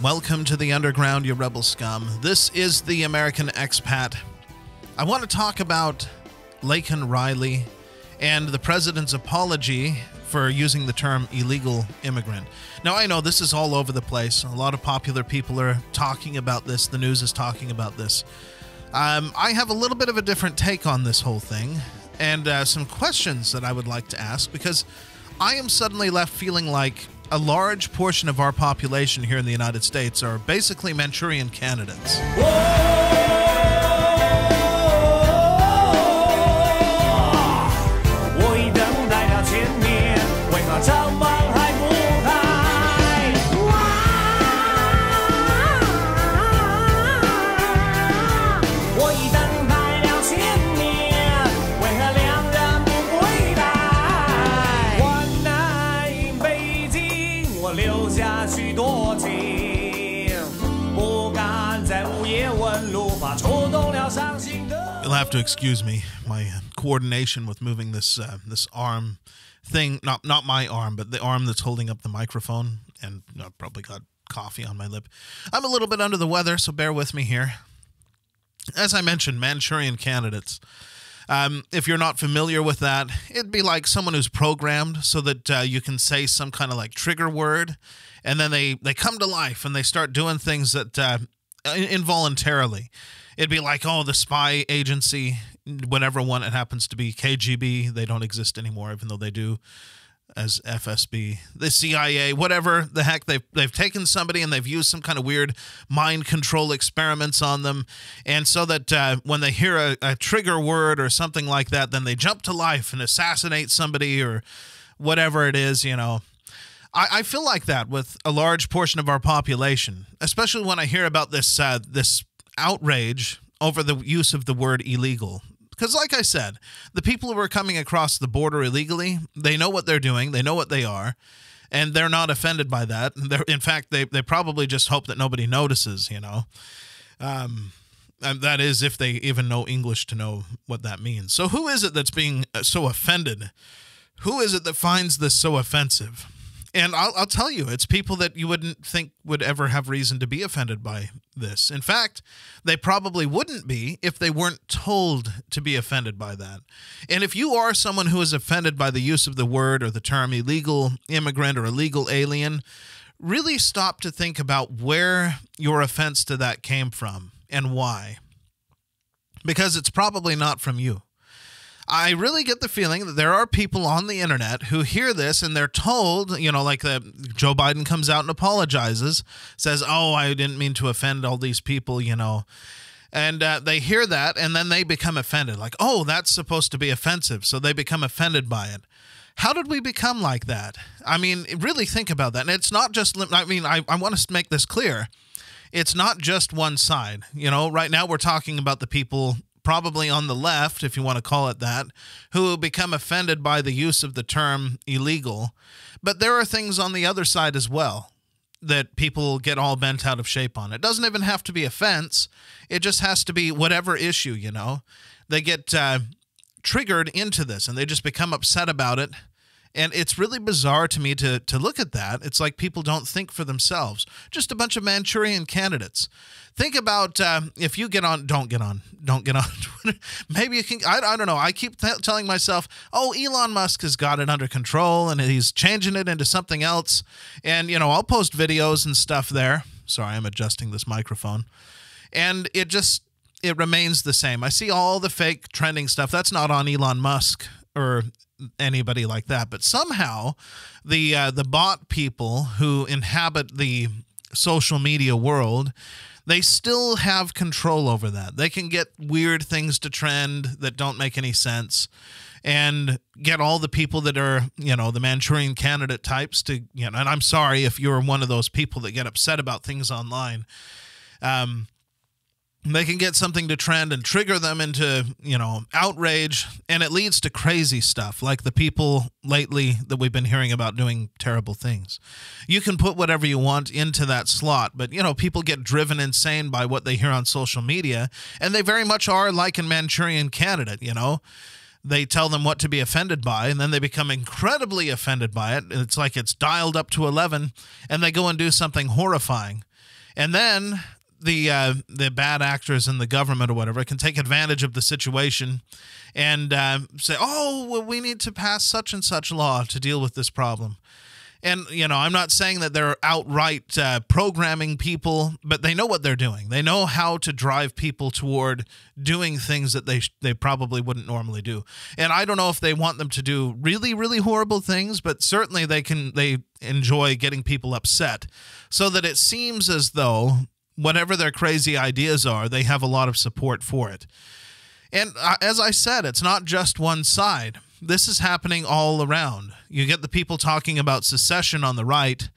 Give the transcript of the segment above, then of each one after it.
Welcome to the underground, you rebel scum. This is the American expat. I want to talk about Laken Riley and the president's apology for using the term illegal immigrant. Now, I know this is all over the place. A lot of popular people are talking about this, the news is talking about this. Um, I have a little bit of a different take on this whole thing and uh, some questions that I would like to ask because I am suddenly left feeling like a large portion of our population here in the United States are basically Manchurian candidates. You'll have to excuse me. My coordination with moving this uh, this arm thing not not my arm, but the arm that's holding up the microphone, and I probably got coffee on my lip. I'm a little bit under the weather, so bear with me here. As I mentioned, Manchurian candidates. Um, if you're not familiar with that, it'd be like someone who's programmed so that uh, you can say some kind of like trigger word, and then they they come to life and they start doing things that uh, involuntarily it'd be like, oh, the spy agency, whatever one it happens to be, KGB, they don't exist anymore, even though they do as FSB, the CIA, whatever the heck they've they've taken somebody and they've used some kind of weird mind control experiments on them, and so that uh, when they hear a, a trigger word or something like that, then they jump to life and assassinate somebody or whatever it is, you know. I, I feel like that with a large portion of our population, especially when I hear about this uh, this outrage over the use of the word illegal. Because, like I said, the people who are coming across the border illegally, they know what they're doing, they know what they are, and they're not offended by that. They're, in fact, they, they probably just hope that nobody notices, you know. Um, and that is if they even know English to know what that means. So, who is it that's being uh, so offended? Who is it that finds this so offensive? And I'll, I'll, tell you, it's people that you wouldn't think would ever have reason to be offended by this. In fact, they probably wouldn't be if they weren't told to be offended by that. And if you are someone who is offended by the use of the word or the term illegal immigrant or illegal alien, really stop to think about where your offense to that came from and why. Because it's probably not from you. I really get the feeling that there are people on the internet who hear this and they're told, you know, like the, Joe Biden comes out and apologizes, says, "Oh, I didn't mean to offend all these people," you know. And uh, they hear that and then they become offended. Like, oh, that's supposed to be offensive. So they become offended by it. How did we become like that? I mean, really think about that. And it's not just, I mean, I, I want to make this clear. It's not just one side. You know, right now we're talking about the people probably on the left, if you want to call it that, who become offended by the use of the term illegal. But there are things on the other side as well that people get all bent out of shape on. It doesn't even have to be offense, it just has to be whatever issue, you know. They get uh, triggered into this and they just become upset about it and it's really bizarre to me to, to look at that. It's like people don't think for themselves. Just a bunch of Manchurian candidates. Think about uh, if you get on, don't get on, don't get on Twitter. Maybe you can, I, I don't know. I keep telling myself, oh, Elon Musk has got it under control and he's changing it into something else. And, you know, I'll post videos and stuff there. Sorry, I'm adjusting this microphone. And it just, it remains the same. I see all the fake trending stuff. That's not on Elon Musk or anybody like that. But somehow, the uh, the bot people who inhabit the social media world, they still have control over that. They can get weird things to trend that don't make any sense and get all the people that are, you know, the Manchurian candidate types to, you know, and I'm sorry if you're one of those people that get upset about things online. Um, they can get something to trend and trigger them into you know outrage and it leads to crazy stuff like the people lately that we've been hearing about doing terrible things. You can put whatever you want into that slot but you know people get driven insane by what they hear on social media and they very much are like a manchurian candidate you know? They tell them what to be offended by and then they become incredibly offended by it. It's like it's dialed up to 11 and they go and do something horrifying. And then the uh, the bad actors in the government or whatever can take advantage of the situation and uh, say, "Oh, well, we need to pass such and such law to deal with this problem." And you know, I'm not saying that they're outright uh, programming people, but they know what they're doing. They know how to drive people toward doing things that they they probably wouldn't normally do. And I don't know if they want them to do really really horrible things, but certainly they can they enjoy getting people upset, so that it seems as though whatever their crazy ideas are, they have a lot of support for it. And as I said, it's not just one side. This is happening all around. You get the people talking about secession on the right,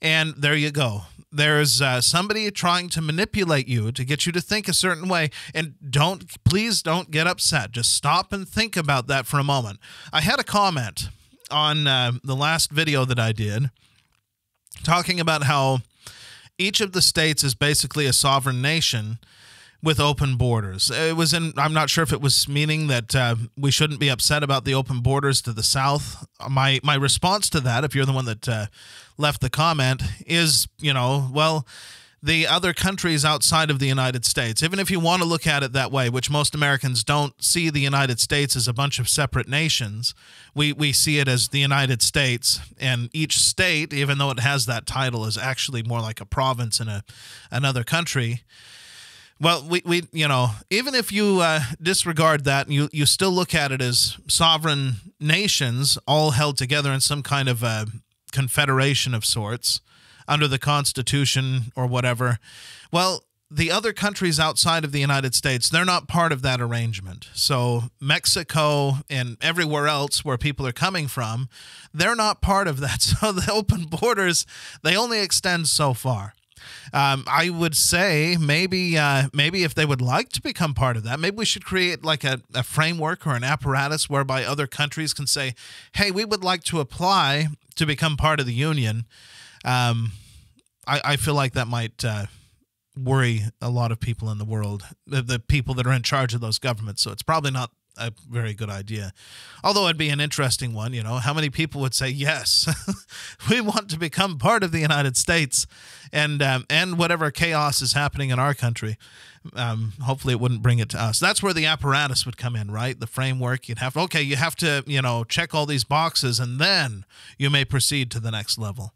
and there you go. There's uh, somebody trying to manipulate you to get you to think a certain way. And don't, please don't get upset. Just stop and think about that for a moment. I had a comment on uh, the last video that I did talking about how each of the states is basically a sovereign nation with open borders. It was in, I'm not sure if it was meaning that uh, we shouldn't be upset about the open borders to the south. My, my response to that, if you're the one that uh, left the comment, is, you know, well, the other countries outside of the United States, even if you want to look at it that way, which most Americans don't see the United States as a bunch of separate nations, we, we see it as the United States. And each state, even though it has that title, is actually more like a province in a, another country. Well, we, we you know, even if you uh, disregard that and you, you still look at it as sovereign nations all held together in some kind of a confederation of sorts under the Constitution or whatever, well, the other countries outside of the United States, they're not part of that arrangement. So, Mexico and everywhere else where people are coming from, they're not part of that. So, the open borders, they only extend so far. Um, I would say maybe uh, maybe if they would like to become part of that, maybe we should create like a, a framework or an apparatus whereby other countries can say, "Hey, we would like to apply to become part of the union." Um, I, I feel like that might uh, worry a lot of people in the world, the, the people that are in charge of those governments. So it's probably not a very good idea. Although it'd be an interesting one, you know, how many people would say yes, we want to become part of the United States, and um, and whatever chaos is happening in our country, um, hopefully it wouldn't bring it to us. That's where the apparatus would come in, right? The framework. You'd have okay, you have to you know check all these boxes, and then you may proceed to the next level,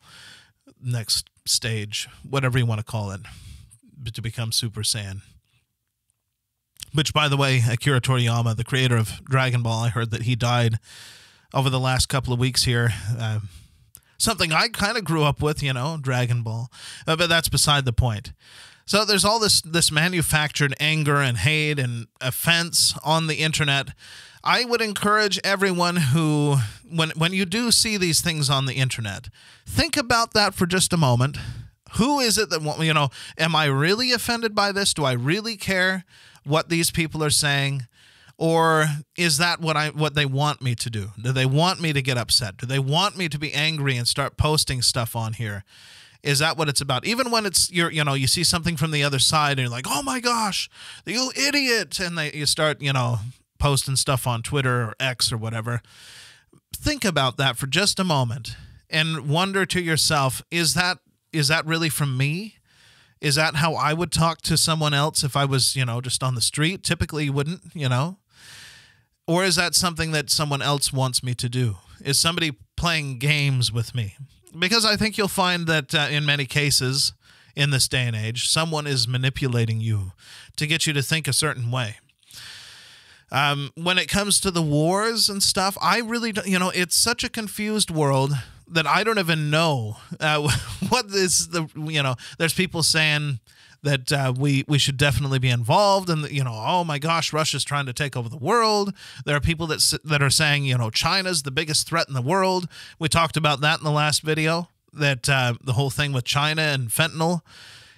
next stage, whatever you want to call it, to become Super Saiyan. Which, by the way, Akira Toriyama, the creator of Dragon Ball, I heard that he died over the last couple of weeks here. Uh, something I kind of grew up with, you know, Dragon Ball, uh, but that's beside the point. So there's all this this manufactured anger and hate and offense on the internet. I would encourage everyone who when when you do see these things on the internet, think about that for just a moment. Who is it that you know, am I really offended by this? Do I really care? what these people are saying or is that what I what they want me to do? Do they want me to get upset? Do they want me to be angry and start posting stuff on here? Is that what it's about? Even when it's you're you know you see something from the other side and you're like, oh my gosh, you idiot, and they you start you know posting stuff on Twitter or X or whatever. Think about that for just a moment and wonder to yourself, is that is that really from me? Is that how I would talk to someone else if I was, you know, just on the street? Typically, you wouldn't, you know? Or is that something that someone else wants me to do? Is somebody playing games with me? Because I think you'll find that uh, in many cases in this day and age, someone is manipulating you to get you to think a certain way. Um, when it comes to the wars and stuff, I really, don't, you know, it's such a confused world that I don't even know uh, what is the you know. There's people saying that uh, we we should definitely be involved, and you know, oh my gosh, Russia's trying to take over the world. There are people that that are saying you know China's the biggest threat in the world. We talked about that in the last video. That uh, the whole thing with China and fentanyl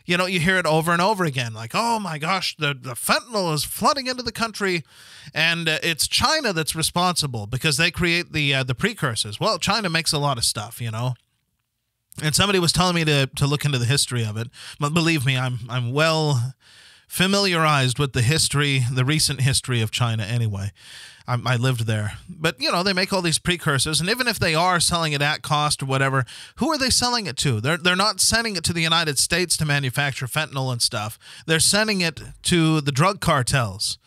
you know, you hear it over and over again like, oh my gosh, the, the fentanyl is flooding into the country and uh, it's China that's responsible because they create the uh, the precursors. Well, China makes a lot of stuff, you know. And somebody was telling me to, to look into the history of it. But believe me, I'm I'm well familiarized with the history, the recent history of China anyway. I, I, lived there. But, you know, they make all these precursors. And even if they are selling it at cost or whatever, who are they selling it to? They're, they're not sending it to the United States to manufacture fentanyl and stuff. They're sending it to the drug cartels.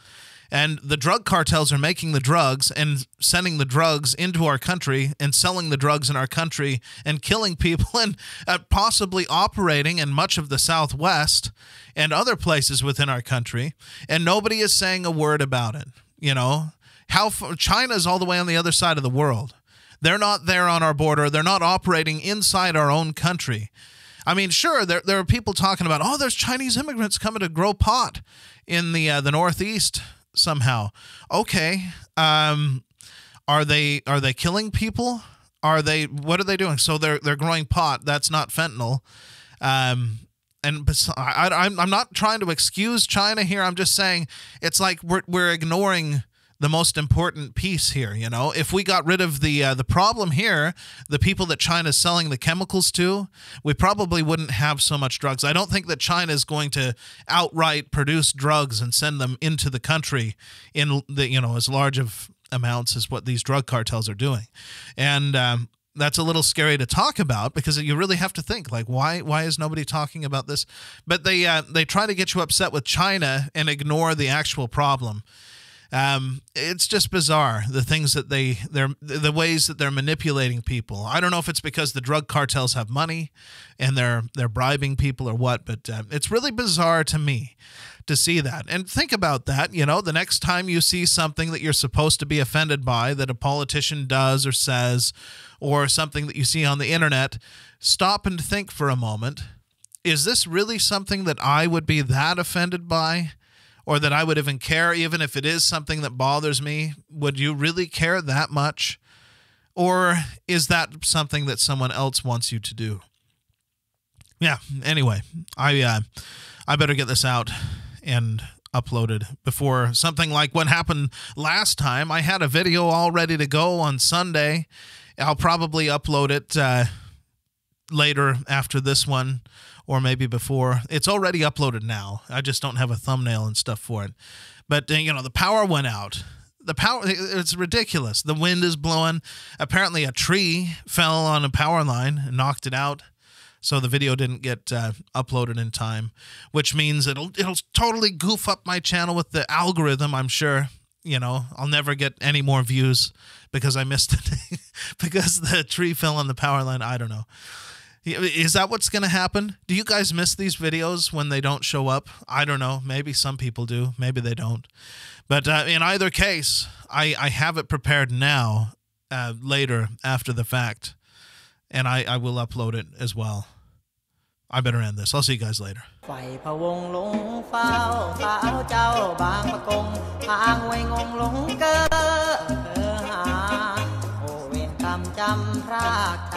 And the drug cartels are making the drugs and sending the drugs into our country and selling the drugs in our country and killing people and uh, possibly operating in much of the Southwest and other places within our country. And nobody is saying a word about it. You know, how China is all the way on the other side of the world. They're not there on our border. They're not operating inside our own country. I mean, sure, there, there are people talking about, oh, there's Chinese immigrants coming to grow pot in the uh, the Northeast somehow. Okay, um, are they are they killing people? Are they what are they doing? So they're they're growing pot. That's not fentanyl. Um, and I, I'm I'm not trying to excuse China here. I'm just saying it's like we're we're ignoring the most important piece here. You know, if we got rid of the uh, the problem here, the people that China's selling the chemicals to, we probably wouldn't have so much drugs. I don't think that China is going to outright produce drugs and send them into the country in the you know as large of amounts as what these drug cartels are doing, and. Um, that's a little scary to talk about because you really have to think like why why is nobody talking about this but they uh, they try to get you upset with China and ignore the actual problem um, it's just bizarre the things that they they're the ways that they're manipulating people. I don't know if it's because the drug cartels have money and they're they're bribing people or what, but uh, it's really bizarre to me to see that. And think about that, you know, the next time you see something that you're supposed to be offended by that a politician does or says or something that you see on the internet, stop and think for a moment. Is this really something that I would be that offended by? Or that I would even care, even if it is something that bothers me? Would you really care that much? Or is that something that someone else wants you to do? Yeah, anyway, I uh, I better get this out and uploaded before something like what happened last time. I had a video all ready to go on Sunday. I'll probably upload it uh, later after this one or maybe before. It's already uploaded now. I just don't have a thumbnail and stuff for it. But uh, you know, the power went out. The power it's ridiculous. The wind is blowing. Apparently a tree fell on a power line and knocked it out. So the video didn't get uh, uploaded in time, which means it'll it'll totally goof up my channel with the algorithm, I'm sure. You know, I'll never get any more views because I missed it because the tree fell on the power line. I don't know. Is that what's going to happen? Do you guys miss these videos when they don't show up? I don't know. Maybe some people do. Maybe they don't. But uh, in either case, I, I have it prepared now, uh, later after the fact, and I, I will upload it as well. I better end this. I'll see you guys later. ไฟพะวงลงเฝ้าสาวเจ้าบางประกงทางไว้งงลงเกอเออหาโอเวรกรรมจำพราก